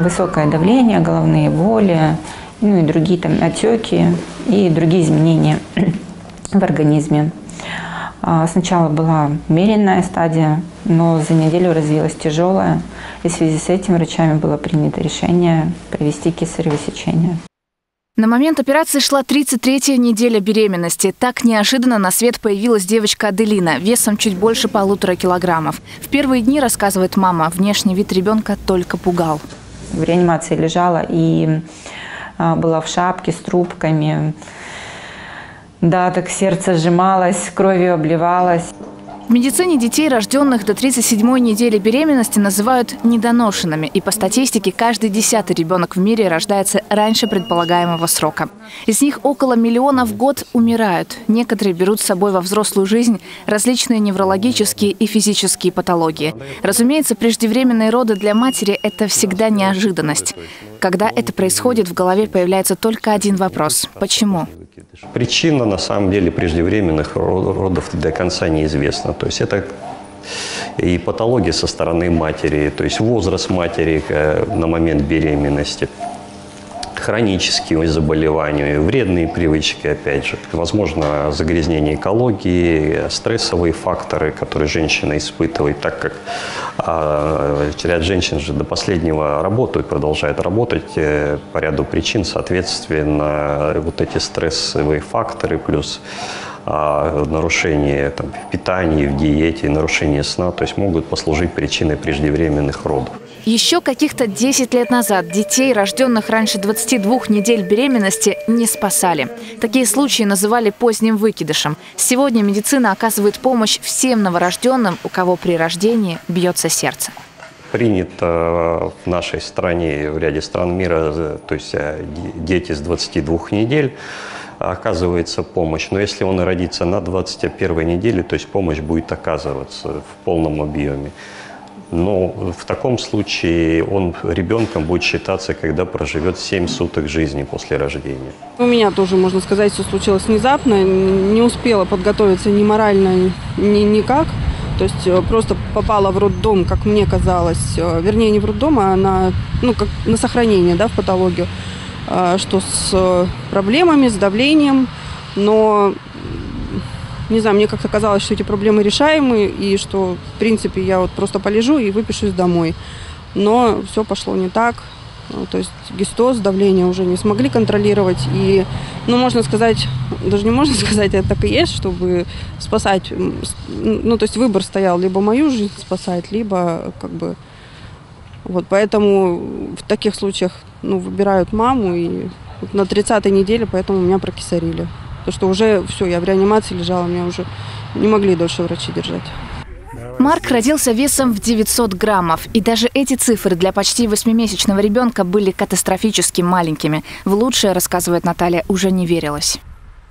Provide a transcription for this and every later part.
Высокое давление, головные боли, ну и другие там отеки и другие изменения в организме. А, сначала была умеренная стадия, но за неделю развилась тяжелая, и в связи с этим врачами было принято решение провести кесарево сечение. На момент операции шла 33-я неделя беременности. Так неожиданно на свет появилась девочка Аделина, весом чуть больше полутора килограммов. В первые дни, рассказывает мама, внешний вид ребенка только пугал. В реанимации лежала и а, была в шапке с трубками. Да, так сердце сжималось, кровью обливалось. В медицине детей, рожденных до 37-й недели беременности, называют недоношенными. И по статистике, каждый десятый ребенок в мире рождается раньше предполагаемого срока. Из них около миллиона в год умирают. Некоторые берут с собой во взрослую жизнь различные неврологические и физические патологии. Разумеется, преждевременные роды для матери – это всегда неожиданность. Когда это происходит, в голове появляется только один вопрос – почему? Причина, на самом деле, преждевременных родов до конца неизвестна. То есть это и патология со стороны матери, то есть возраст матери э, на момент беременности – хронические заболевания, вредные привычки, опять же. Возможно, загрязнение экологии, стрессовые факторы, которые женщина испытывает, так как а, ряд женщин же до последнего работают, продолжают работать э, по ряду причин, соответственно, вот эти стрессовые факторы плюс а, нарушение там, в питании, в диете, нарушение сна, то есть могут послужить причиной преждевременных родов. Еще каких-то 10 лет назад детей, рожденных раньше 22 недель беременности, не спасали. Такие случаи называли поздним выкидышем. Сегодня медицина оказывает помощь всем новорожденным, у кого при рождении бьется сердце. Принято в нашей стране, в ряде стран мира, то есть э, дети с 22 недель, оказывается помощь. Но если он родится на 21 неделе, то есть помощь будет оказываться в полном объеме. Но в таком случае он ребенком будет считаться, когда проживет 7 суток жизни после рождения. У меня тоже, можно сказать, все случилось внезапно. Не успела подготовиться ни морально, ни никак. То есть э, просто попала в роддом, как мне казалось. Э, вернее, не в роддом, а на, ну, как на сохранение да, в патологию. Э, что с проблемами, с давлением. Но не знаю, мне как-то казалось, что эти проблемы решаемы, и что, в принципе, я вот просто полежу и выпишусь домой. Но все пошло не так. Ну, то есть гистоз, давление уже не смогли контролировать. И, ну, можно сказать, даже не можно сказать, это так и есть, чтобы спасать. Ну, то есть выбор стоял либо мою жизнь спасать, либо как бы... Вот, поэтому в таких случаях, ну, выбирают маму, и на 30-й неделе, поэтому меня прокисарили. Потому что уже все, я в реанимации лежала, меня уже не могли дольше врачи держать. Марк родился весом в 900 граммов. И даже эти цифры для почти восьмимесячного ребенка были катастрофически маленькими. В лучшее, рассказывает Наталья, уже не верилось.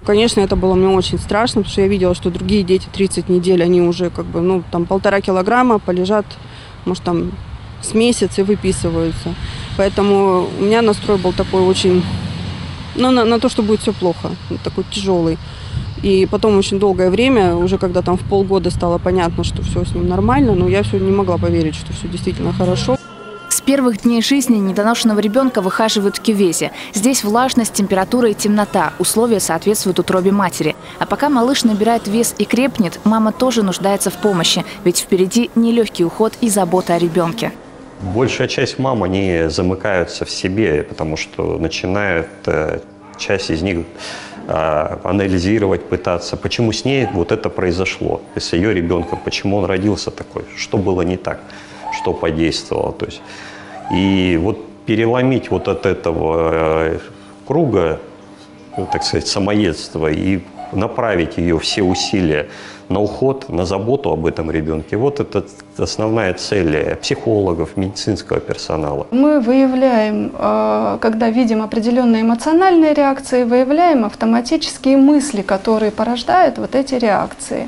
Конечно, это было мне очень страшно, потому что я видела, что другие дети 30 недель, они уже как бы, ну, там полтора килограмма полежат, может, там с месяца и выписываются. Поэтому у меня настрой был такой очень но на, на то, что будет все плохо, такой тяжелый. И потом очень долгое время, уже когда там в полгода стало понятно, что все с ним нормально, но я все не могла поверить, что все действительно хорошо. С первых дней жизни недоношенного ребенка выхаживают в кювезе. Здесь влажность, температура и темнота. Условия соответствуют утробе матери. А пока малыш набирает вес и крепнет, мама тоже нуждается в помощи, ведь впереди нелегкий уход и забота о ребенке. Большая часть мам, они замыкаются в себе, потому что начинают э, часть из них э, анализировать, пытаться, почему с ней вот это произошло, с ее ребенком, почему он родился такой, что было не так, что подействовало. То есть, и вот переломить вот от этого э, круга, так сказать, самоедства и направить ее все усилия на уход, на заботу об этом ребенке. Вот это основная цель психологов, медицинского персонала. Мы выявляем, э, когда видим определенные эмоциональные реакции, выявляем автоматические мысли, которые порождают вот эти реакции.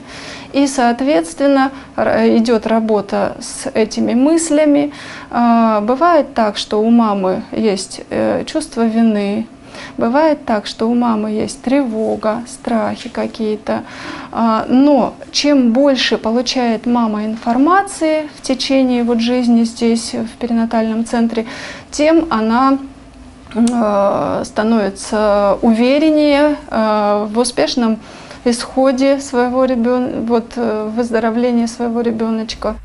И, соответственно, идет работа с этими мыслями. Э, бывает так, что у мамы есть э, чувство вины, Бывает так, что у мамы есть тревога, страхи какие-то, а, но чем больше получает мама информации в течение вот жизни здесь, в перинатальном центре, тем она а, становится увереннее а, в успешном исходе своего ребенка, вот, э, выздоровлении своего ребеночка.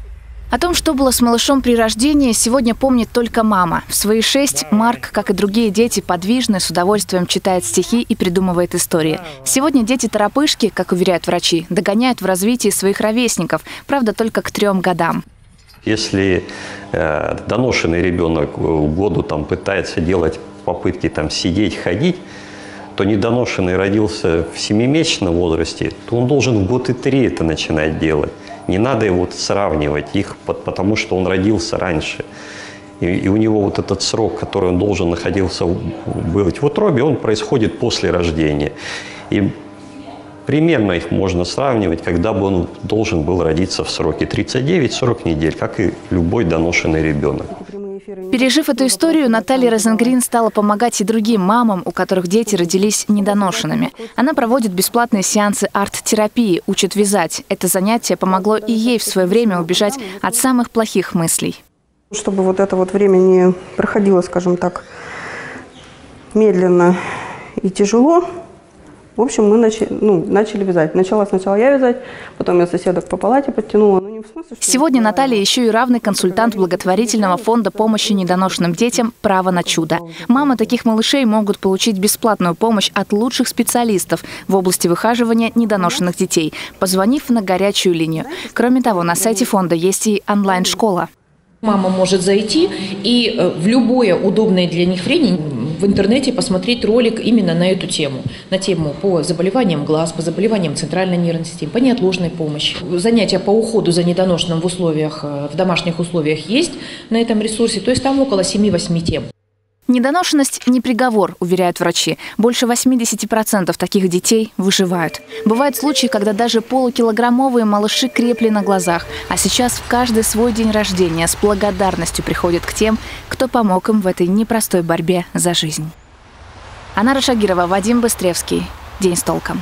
О том, что было с малышом при рождении, сегодня помнит только мама. В свои шесть Марк, как и другие дети, подвижный, с удовольствием читает стихи и придумывает истории. Сегодня дети-торопышки, как уверяют врачи, догоняют в развитии своих ровесников, правда, только к трем годам. Если э, доношенный ребенок в году там, пытается делать попытки там, сидеть, ходить, то недоношенный родился в семимесячном возрасте, то он должен в год и три это начинать делать. Не надо его сравнивать их, потому что он родился раньше. И, и у него вот этот срок, который он должен находился быть в утробе, он происходит после рождения. И примерно их можно сравнивать, когда бы он должен был родиться в сроке 39-40 недель, как и любой доношенный ребенок. Пережив эту историю, Наталья Розенгрин стала помогать и другим мамам, у которых дети родились недоношенными. Она проводит бесплатные сеансы арт-терапии, учит вязать. Это занятие помогло и ей в свое время убежать от самых плохих мыслей. Чтобы вот это вот время не проходило, скажем так, медленно и тяжело, в общем, мы начали, ну, начали вязать. Начала сначала я вязать, потом я соседок по палате подтянула. Сегодня Наталья еще и равный консультант благотворительного фонда помощи недоношенным детям «Право на чудо». Мамы таких малышей могут получить бесплатную помощь от лучших специалистов в области выхаживания недоношенных детей, позвонив на горячую линию. Кроме того, на сайте фонда есть и онлайн-школа. Мама может зайти и э, в любое удобное для них время в интернете посмотреть ролик именно на эту тему. На тему по заболеваниям глаз, по заболеваниям центральной нервной системы, по неотложной помощи. Занятия по уходу за недоношенным в условиях, э, в домашних условиях есть на этом ресурсе. То есть там около 7-8 тем. Недоношенность не приговор, уверяют врачи. Больше 80% таких детей выживают. Бывают случаи, когда даже полукилограммовые малыши крепли на глазах, а сейчас в каждый свой день рождения с благодарностью приходят к тем, кто помог им в этой непростой борьбе за жизнь. Анара Шагирова, Вадим Быстревский. День с толком.